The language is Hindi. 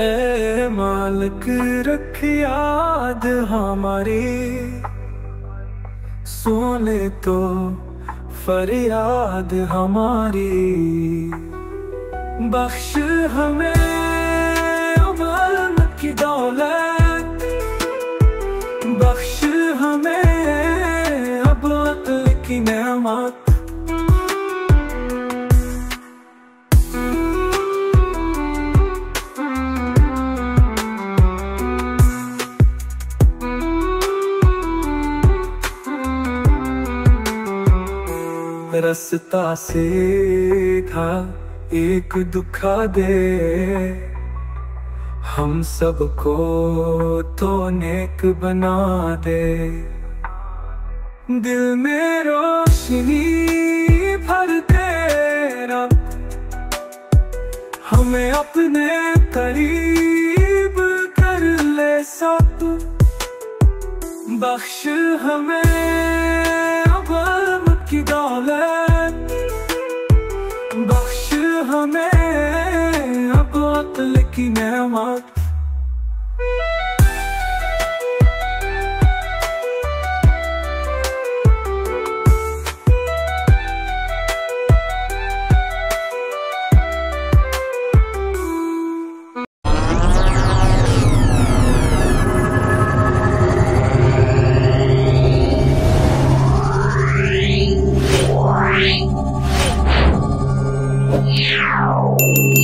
ए मालिक, रख याद हमारी। सोने तो फरियाद हमारी। बख्श हमें की दौलत। बख्श हमें रास्ता से था एक दुखा दे। हम सबको तो नेक बना दे। दिल में रोशनी भर तेरा हमें अपने करीब कर ले सब बख्श हमें की दौलत बख्श हमें अब अकल की नेमत Yeah.